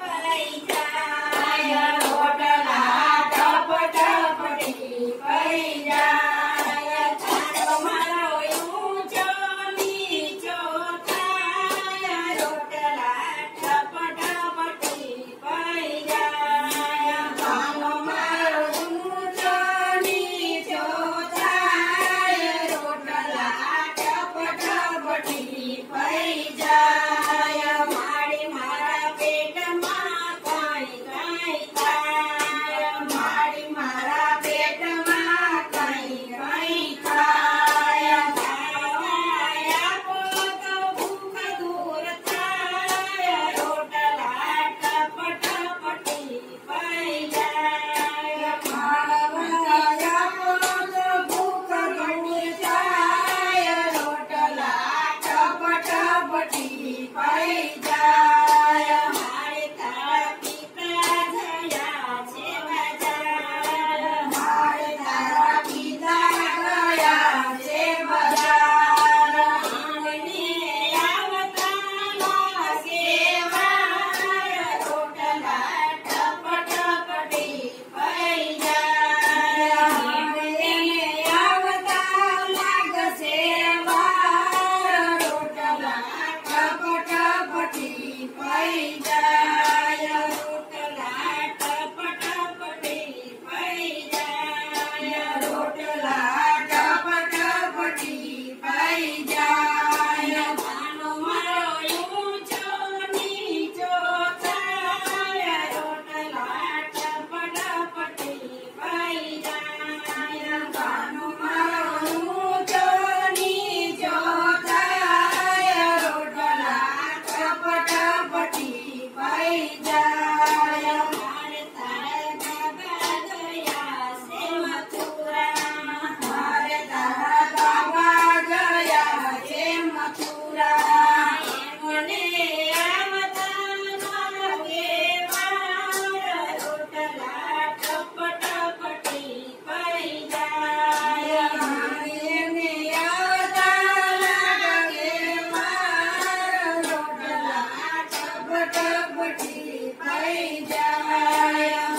પઈ Kapurti Pai Jaya